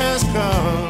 has come.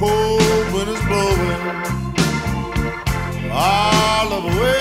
cold wind is blowing all of away.